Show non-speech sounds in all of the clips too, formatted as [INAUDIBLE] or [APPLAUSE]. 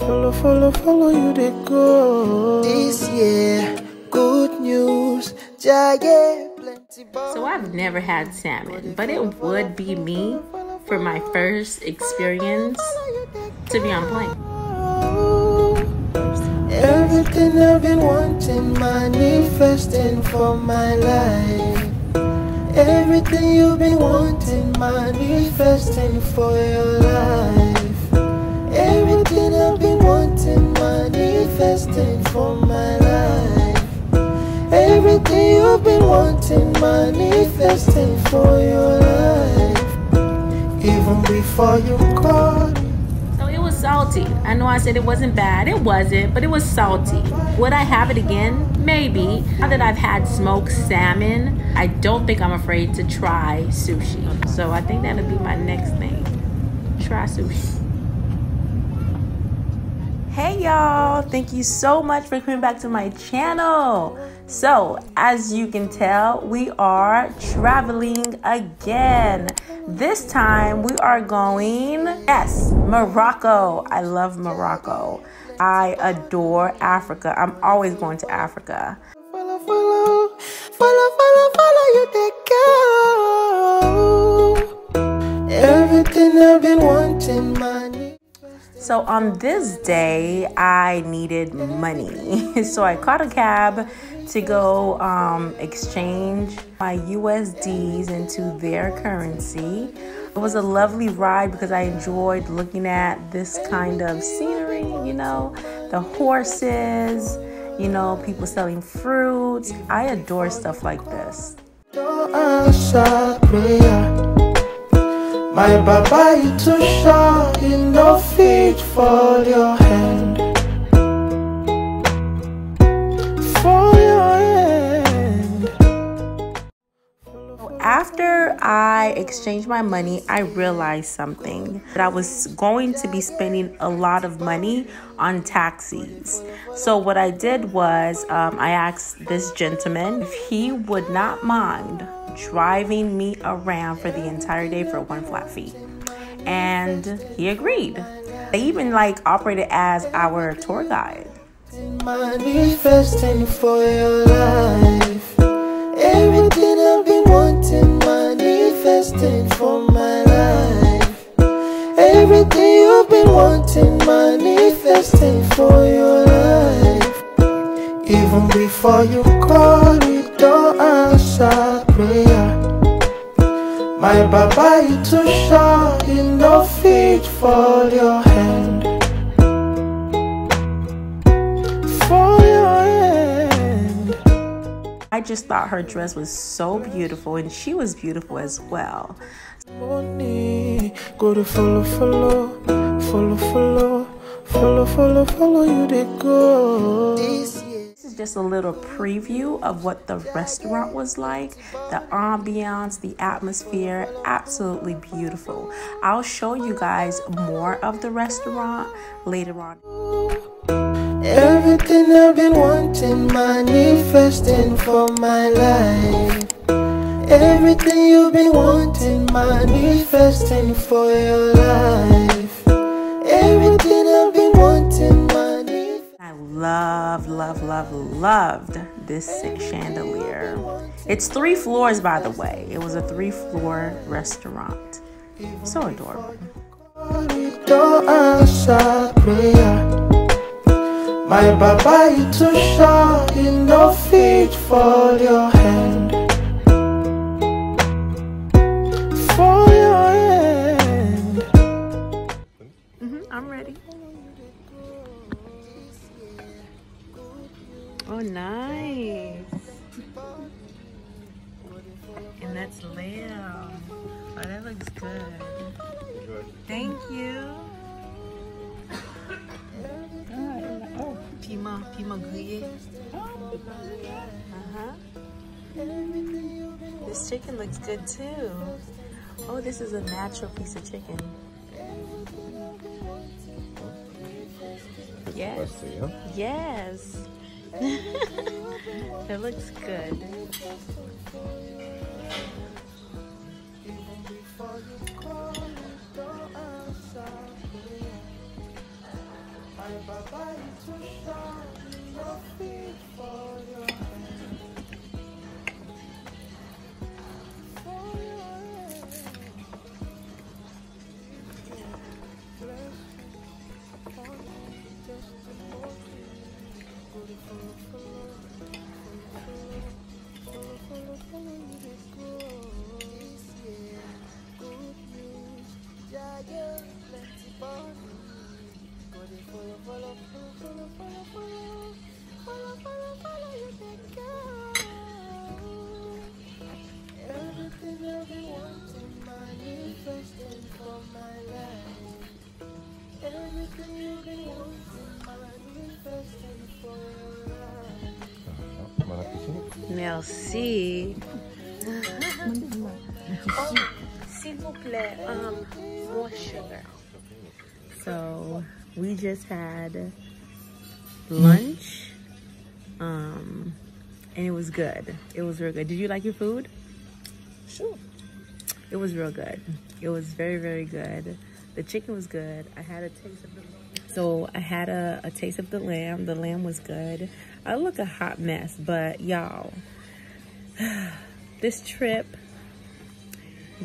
Follow, follow, follow you they go. This year, good news, giant plenty. So I've never had salmon, but it would be me for my first experience to be on plane. Everything I've been wanting, manifesting for my life. Everything you've been wanting, manifesting for your life. Everything I've been wanting, manifesting for my life. Everything you've been wanting, manifesting for your life. Even before you called. So it was salty. I know I said it wasn't bad. It wasn't, but it was salty. Would I have it again? Maybe. Now that I've had smoked salmon, I don't think I'm afraid to try sushi. So I think that'll be my next thing. Try sushi. Hey y'all, thank you so much for coming back to my channel. So, as you can tell, we are traveling again. This time we are going, yes, Morocco. I love Morocco. I adore Africa. I'm always going to Africa. Follow, follow, follow, follow, follow you go. Everything I've been wanting. So on this day, I needed money. [LAUGHS] so I caught a cab to go um, exchange my USDs into their currency. It was a lovely ride because I enjoyed looking at this kind of scenery, you know, the horses, you know, people selling fruits. I adore stuff like this. My Baba, you too short, you no fit for your I exchanged my money, I realized something that I was going to be spending a lot of money on taxis. So, what I did was um, I asked this gentleman if he would not mind driving me around for the entire day for one flat fee. And he agreed. They even like operated as our tour guide. Manifesting for your life. Everything I've been wanting, manifesting for my life. Everything you've been wanting, manifesting for your life. Even before you call it, don't answer prayer. My Baba, you too short, you no fit for your I just thought her dress was so beautiful and she was beautiful as well. Money, go to follow, follow, follow, follow, follow, follow, follow you they go. This. This is just a little preview of what the restaurant was like. The ambiance, the atmosphere, absolutely beautiful. I'll show you guys more of the restaurant later on. Everything I've been wanting, manifesting for my life. Everything you've been wanting, manifesting for your life. Everything I've been wanting, manifesting. I love, love, love, loved this chandelier. It's three floors, by the way. It was a three floor restaurant. So adorable. My Baba, you too short, you no fit for your hand. For your hand. Mm-hmm, I'm ready. Oh, nice. And that's lamb. Oh, that looks good. Thank you. Piment, piment grillé. Uh-huh. This chicken looks good too. Oh, this is a natural piece of chicken. Yes. Yes. [LAUGHS] it looks good. Bye, bye, bye, to shine your feet for your hand. Merci. Oh, s'il vous plaît, um, more sugar. So we just had lunch, um, and it was good. It was real good. Did you like your food? Sure. It was real good. It was very, very good. The chicken was good. I had a taste of the so I had a, a taste of the lamb. The lamb was good. I look a hot mess, but y'all, [SIGHS] this trip,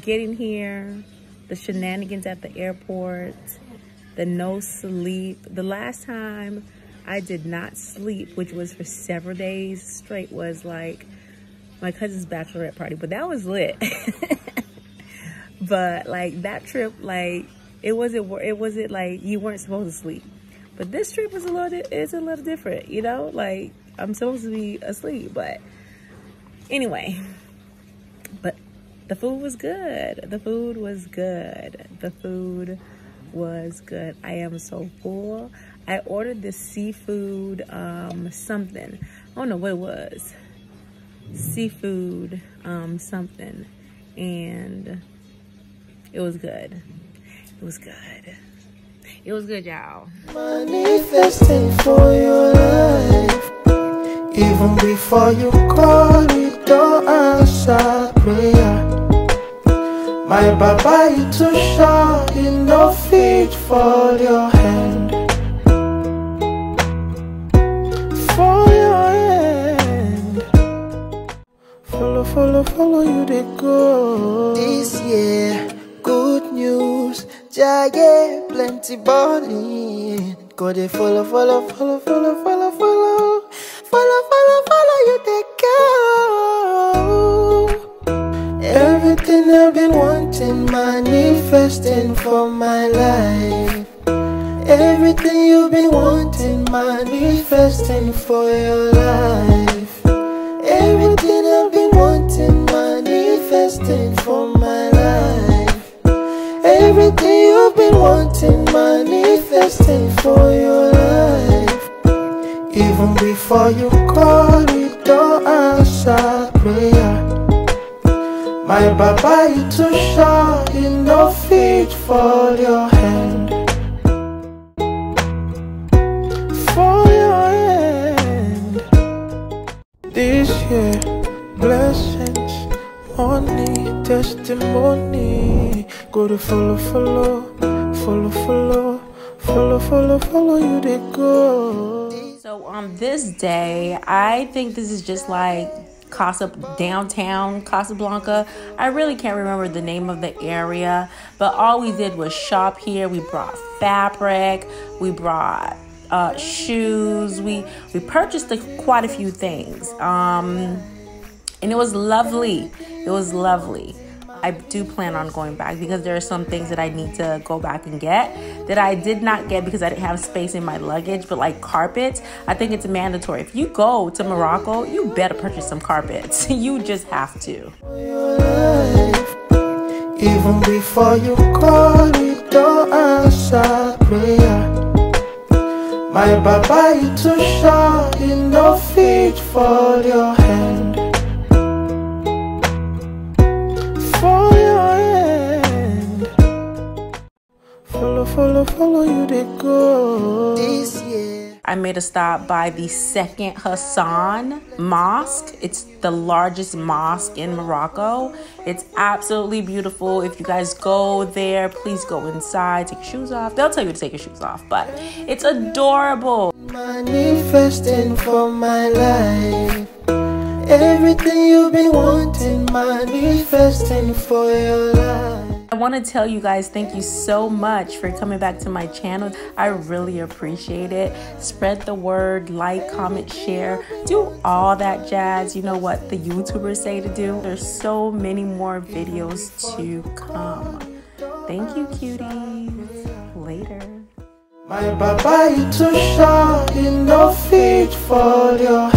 getting here, the shenanigans at the airport, the no sleep. The last time I did not sleep, which was for several days straight, was like my cousin's bachelorette party, but that was lit. [LAUGHS] but like that trip, like it wasn't it wasn't like you weren't supposed to sleep. But this trip was a little it's a little different, you know. Like I'm supposed to be asleep, but anyway. But the food was good. The food was good. The food was good. I am so full. I ordered this seafood um something. I don't know what it was seafood um something and it was good it was good it was good y'all manifesting for your life. Even before you call it, don't answer prayer. My Baba, you too shy, you no fit for your hand. For your hand. Follow, follow, follow you they go. This year, good news, giant, plenty money. Go they follow, follow, follow, follow, follow, follow, follow, follow, follow you they go. Everything I've been wanting, manifesting for my life. Everything you've been wanting, manifesting for your life. Everything I've been wanting, manifesting for my life. Wanting, manifesting for your life. Even before you call it, don't answer prayer. My Baba, you too shy, you no fit for your hand. For your hand. This year, blessings, money, testimony. Go to follow, follow, follow, follow, follow, follow, follow you they go. so on this day i think this is just like Casa downtown Casablanca. I really can't remember the name of the area, but all we did was shop here. We brought fabric, we brought uh, shoes, we we purchased a, quite a few things, um, and it was lovely. It was lovely. I do plan on going back because there are some things that I need to go back and get that I did not get because I didn't have space in my luggage. But like carpets, I think it's mandatory. If you go to Morocco, you better purchase some carpets. [LAUGHS] you just have to. Even before you call it, don't answer prayer. My Baba, you too shy, you no fit for your hand. Follow, follow, follow you they go. This year, I made a stop by the second Hassan Mosque. It's the largest mosque in Morocco. It's absolutely beautiful. If you guys go there, please go inside, take your shoes off. They'll tell you to take your shoes off, but it's adorable. Manifesting for my life. Everything you've been wanting, manifesting for your life. I want to tell you guys thank you so much for coming back to my channel. I really appreciate it. Spread the word, like, comment, share, do all that jazz. You know what the YouTubers say to do. There's so many more videos to come. Thank you, cuties. Later. My baba, you too you no fit for your